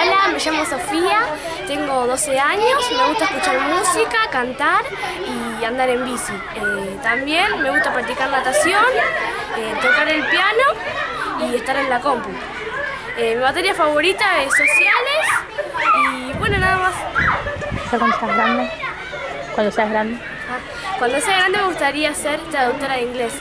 Hola, me llamo Sofía, tengo 12 años, me gusta escuchar música, cantar y andar en bici. Eh, también me gusta practicar natación, eh, tocar el piano y estar en la compu. Eh, mi materia favorita es sociales y bueno, nada más. cuando seas grande? Cuando seas grande. Ah, cuando sea grande me gustaría ser traductora de inglés.